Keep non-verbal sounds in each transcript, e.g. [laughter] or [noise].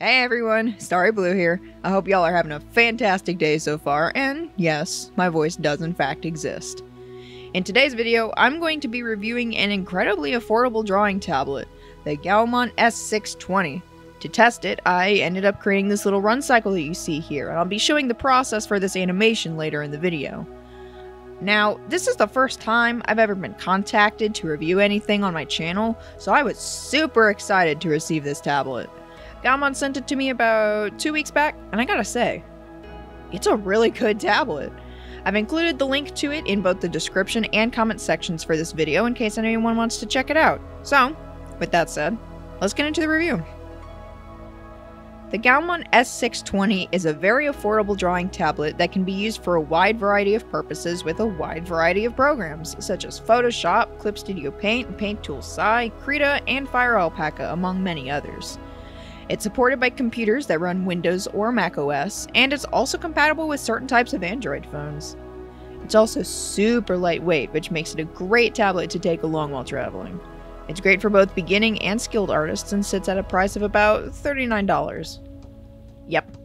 Hey everyone, StarrieBlu here. I hope y'all are having a fantastic day so far, and yes, my voice does in fact exist. In today's video, I'm going to be reviewing an incredibly affordable drawing tablet, the Gaomon S620. To test it, I ended up creating this little run cycle that you see here, and I'll be showing the process for this animation later in the video. Now, this is the first time I've ever been contacted to review anything on my channel, so I was super excited to receive this tablet. Gaomon sent it to me about two weeks back, and I gotta say, it's a really good tablet. I've included the link to it in both the description and comment sections for this video in case anyone wants to check it out. So, with that said, let's get into the review. The Gaomon S620 is a very affordable drawing tablet that can be used for a wide variety of purposes with a wide variety of programs, such as Photoshop, Clip Studio Paint, Paint Tool Sai, Krita, and Fire Alpaca, among many others. It's supported by computers that run Windows or Mac OS, and it's also compatible with certain types of Android phones. It's also super lightweight, which makes it a great tablet to take along while traveling. It's great for both beginning and skilled artists and sits at a price of about $39. Yep.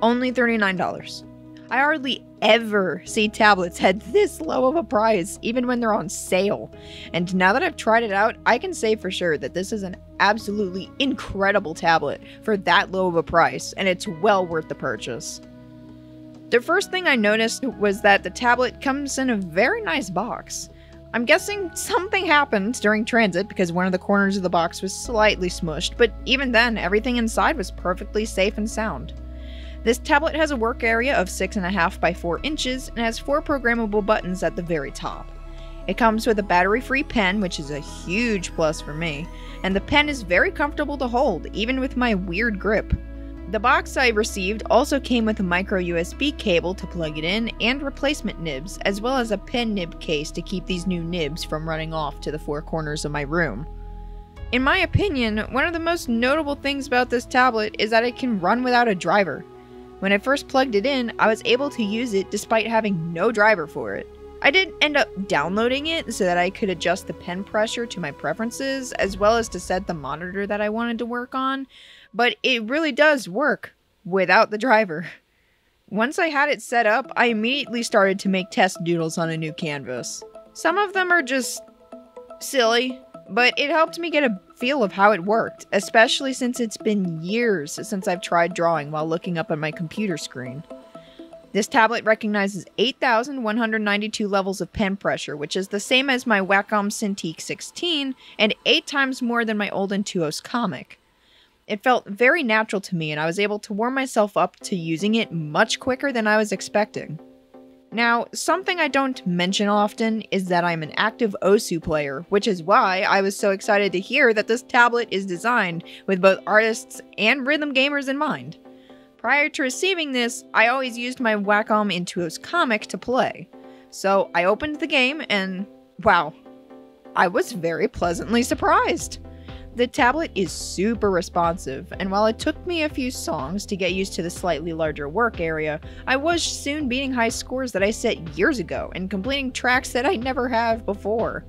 Only $39. I hardly ever see tablets at this low of a price, even when they're on sale. And now that I've tried it out, I can say for sure that this is an absolutely incredible tablet for that low of a price, and it's well worth the purchase. The first thing I noticed was that the tablet comes in a very nice box. I'm guessing something happened during transit because one of the corners of the box was slightly smushed, but even then, everything inside was perfectly safe and sound. This tablet has a work area of 6.5 by 4 inches and has 4 programmable buttons at the very top. It comes with a battery free pen, which is a huge plus for me, and the pen is very comfortable to hold, even with my weird grip. The box I received also came with a micro USB cable to plug it in and replacement nibs, as well as a pen nib case to keep these new nibs from running off to the four corners of my room. In my opinion, one of the most notable things about this tablet is that it can run without a driver. When I first plugged it in, I was able to use it despite having no driver for it. I did end up downloading it so that I could adjust the pen pressure to my preferences, as well as to set the monitor that I wanted to work on, but it really does work without the driver. Once I had it set up, I immediately started to make test doodles on a new canvas. Some of them are just silly, but it helped me get a feel of how it worked, especially since it's been years since I've tried drawing while looking up at my computer screen. This tablet recognizes 8,192 levels of pen pressure, which is the same as my Wacom Cintiq 16 and 8 times more than my old Intuos Comic. It felt very natural to me and I was able to warm myself up to using it much quicker than I was expecting. Now, something I don't mention often is that I'm an active OSU player, which is why I was so excited to hear that this tablet is designed with both artists and rhythm gamers in mind. Prior to receiving this, I always used my Wacom Intuos comic to play. So I opened the game and wow, I was very pleasantly surprised. The tablet is super responsive, and while it took me a few songs to get used to the slightly larger work area, I was soon beating high scores that I set years ago and completing tracks that I never have before.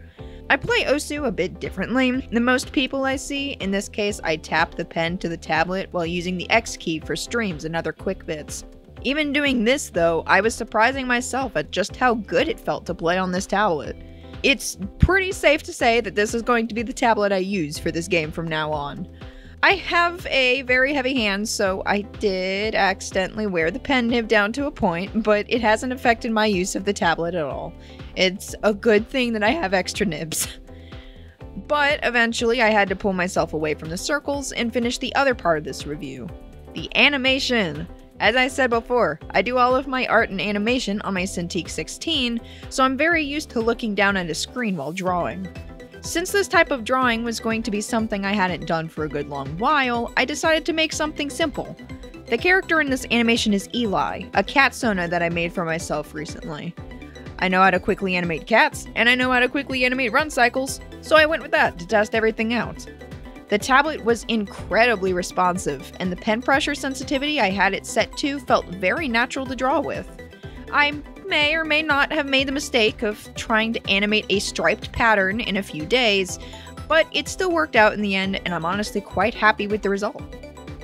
I play Osu a bit differently than most people I see. In this case, I tap the pen to the tablet while using the X key for streams and other quick bits. Even doing this though, I was surprising myself at just how good it felt to play on this tablet. It's pretty safe to say that this is going to be the tablet I use for this game from now on. I have a very heavy hand, so I did accidentally wear the pen nib down to a point, but it hasn't affected my use of the tablet at all. It's a good thing that I have extra nibs. [laughs] But eventually I had to pull myself away from the circles and finish the other part of this review. The animation! As I said before, I do all of my art and animation on my Cintiq 16, so I'm very used to looking down at a screen while drawing. Since this type of drawing was going to be something I hadn't done for a good long while, I decided to make something simple. The character in this animation is Eli, a cat sona that I made for myself recently. I know how to quickly animate cats, and I know how to quickly animate run cycles, so I went with that to test everything out. The tablet was incredibly responsive, and the pen pressure sensitivity I had it set to felt very natural to draw with. I may or may not have made the mistake of trying to animate a striped pattern in a few days, but it still worked out in the end, and I'm honestly quite happy with the result.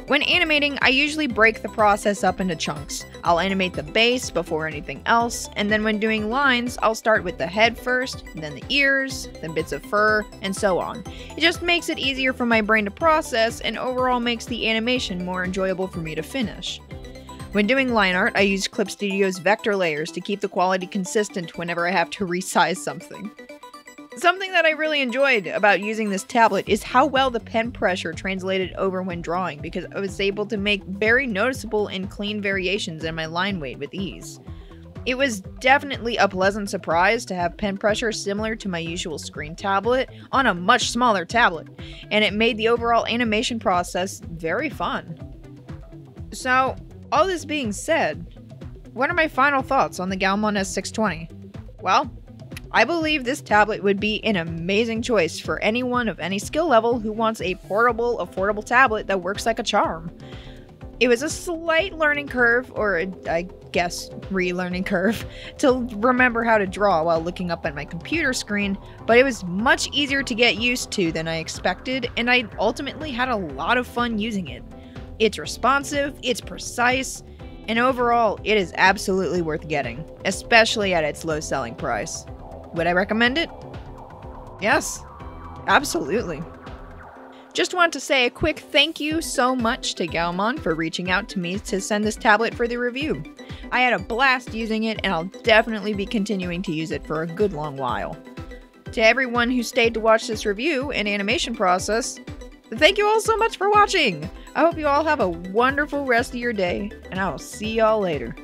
When animating, I usually break the process up into chunks. I'll animate the base before anything else, and then when doing lines, I'll start with the head first, then the ears, then bits of fur, and so on. It just makes it easier for my brain to process and overall makes the animation more enjoyable for me to finish. When doing line art, I use Clip Studio's vector layers to keep the quality consistent whenever I have to resize something. Something that I really enjoyed about using this tablet is how well the pen pressure translated over when drawing because I was able to make very noticeable and clean variations in my line weight with ease. It was definitely a pleasant surprise to have pen pressure similar to my usual screen tablet on a much smaller tablet, and it made the overall animation process very fun. So, all this being said, what are my final thoughts on the Gaomon S620? Well, I believe this tablet would be an amazing choice for anyone of any skill level who wants a portable, affordable tablet that works like a charm. It was a slight learning curve, or I guess relearning curve, [laughs] to remember how to draw while looking up at my computer screen, but it was much easier to get used to than I expected, and I ultimately had a lot of fun using it. It's responsive, it's precise, and overall, it is absolutely worth getting, especially at its low selling price. Would I recommend it? Yes, absolutely. Just want to say a quick thank you so much to Gaomon for reaching out to me to send this tablet for the review. I had a blast using it, and I'll definitely be continuing to use it for a good long while. To everyone who stayed to watch this review and animation process, thank you all so much for watching! I hope you all have a wonderful rest of your day, and I will see y'all later.